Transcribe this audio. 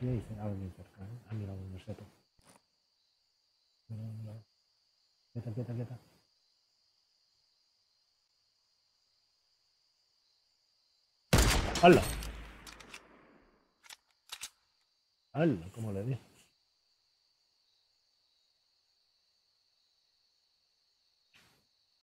¿Qué dice? Ah, bien cerca, ¿eh? Ah, mira, un seto. Pues". Mira, mira. Quieta, quieta, quieta. ¡Hala! ¡Hala! ¿Cómo le di?